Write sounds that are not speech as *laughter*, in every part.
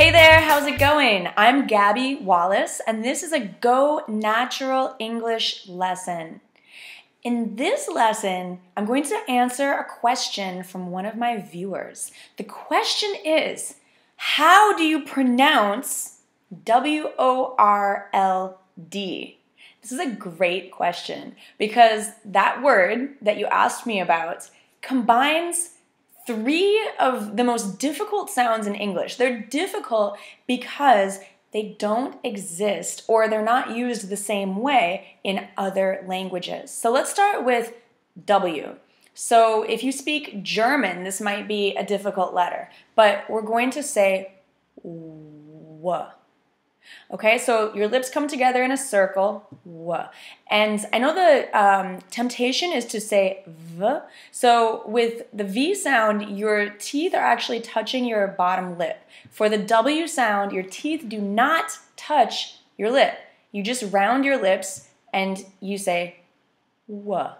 Hey there, how's it going? I'm Gabby Wallace, and this is a Go Natural English lesson. In this lesson, I'm going to answer a question from one of my viewers. The question is How do you pronounce W O R L D? This is a great question because that word that you asked me about combines three of the most difficult sounds in English. They're difficult because they don't exist or they're not used the same way in other languages. So let's start with W. So if you speak German, this might be a difficult letter, but we're going to say W. Okay, so your lips come together in a circle. And I know the um, temptation is to say v. So with the V sound, your teeth are actually touching your bottom lip. For the W sound, your teeth do not touch your lip. You just round your lips and you say w.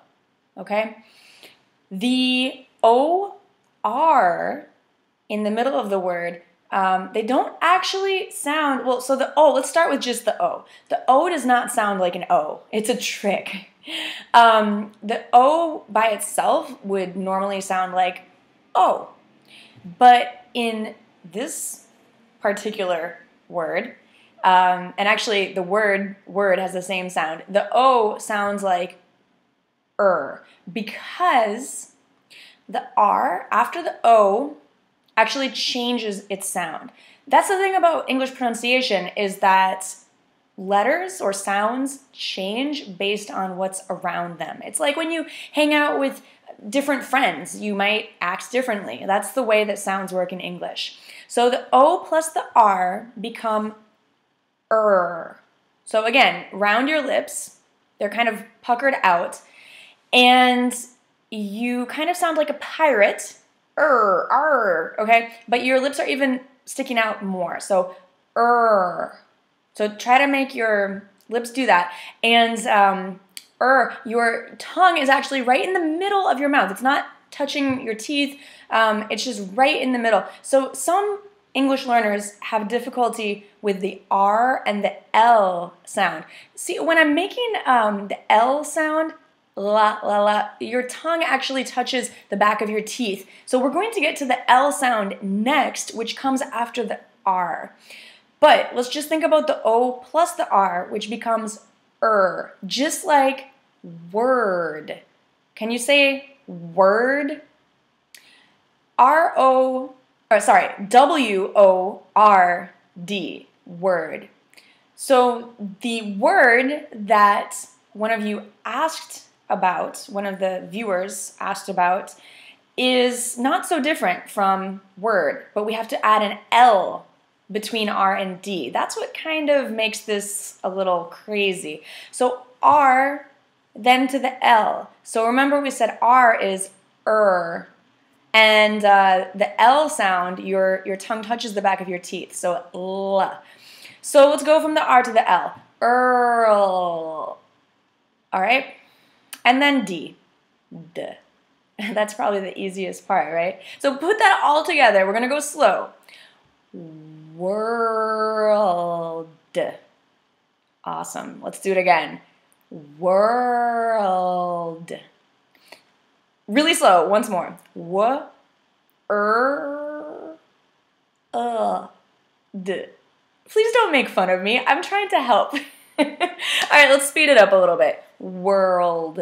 Okay? The O R in the middle of the word um, they don't actually sound well. So the O, let's start with just the O. The O does not sound like an O. It's a trick. *laughs* Um, the O by itself would normally sound like O, but in this particular word, um, and actually the word word has the same sound. The O sounds like er because the R after the O actually changes its sound. That's the thing about English pronunciation is that letters or sounds change based on what's around them. It's like when you hang out with different friends, you might act differently. That's the way that sounds work in English. So the O plus the R become er. So again, round your lips. They're kind of puckered out. And you kind of sound like a pirate er, er, okay? But your lips are even sticking out more. So, er. So try to make your lips do that. And um, er, your tongue is actually right in the middle of your mouth. It's not touching your teeth. Um, it's just right in the middle. So some English learners have difficulty with the R and the L sound. See, when I'm making um, the L sound, la, la, la. Your tongue actually touches the back of your teeth. So we're going to get to the L sound next, which comes after the R. But let's just think about the O plus the R, which becomes er, just like word. Can you say word? R O, or sorry, W O R D, word. So the word that one of you asked about, one of the viewers asked about, is not so different from word, but we have to add an L between R and D. That's what kind of makes this a little crazy. So R, then to the L. So remember we said R is er, and uh, the L sound, your, your tongue touches the back of your teeth, so L. So let's go from the R to the L. Earl. All right? And then D. D. *laughs* That's probably the easiest part, right? So put that all together. We're going to go slow. World. Awesome. Let's do it again. World. Really slow. Once more. W. Er. Uh. D. Please don't make fun of me. I'm trying to help. *laughs* *laughs* all right, let's speed it up a little bit world.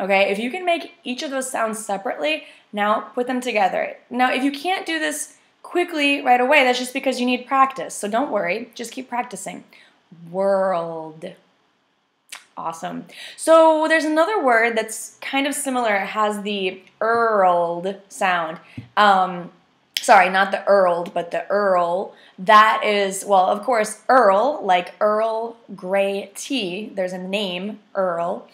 Okay, if you can make each of those sounds separately, now put them together. Now, if you can't do this quickly right away, that's just because you need practice. So don't worry, just keep practicing. World. Awesome. So there's another word that's kind of similar. It has the earled sound. Um, sorry, not the earled, but the earl. That is, well, of course, Earl, like Earl Grey tea. There's a name, Earl,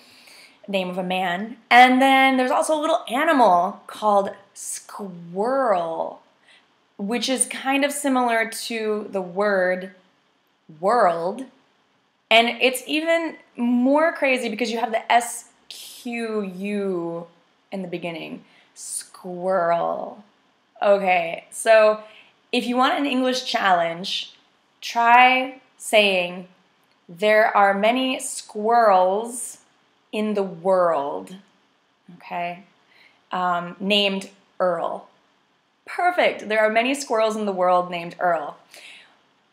name of a man. And then there's also a little animal called squirrel, which is kind of similar to the word world. And it's even more crazy because you have the S Q U in the beginning. Squirrel. Okay, so if you want an English challenge, try saying, There are many squirrels in the world. Okay, um, named Earl. Perfect. There are many squirrels in the world named Earl.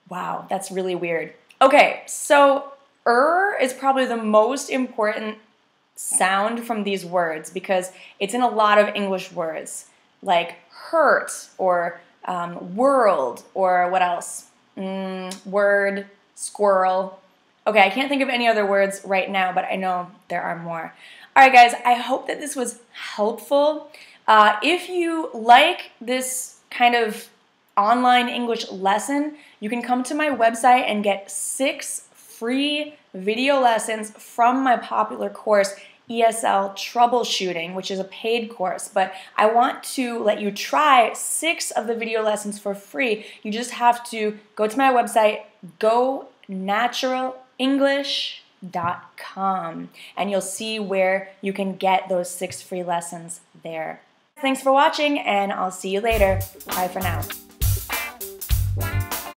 Wow, that's really weird. Okay, so er is probably the most important sound from these words because it's in a lot of English words like hurt or um, world or what else? Mm, word, squirrel. Okay, I can't think of any other words right now, but I know there are more. All right, guys, I hope that this was helpful. Uh, if you like this kind of online English lesson, you can come to my website and get six free video lessons from my popular course, ESL Troubleshooting, which is a paid course. But I want to let you try six of the video lessons for free. You just have to go to my website, gonaturalenglish.com, and you'll see where you can get those six free lessons there. Thanks for watching, and I'll see you later. Bye for now.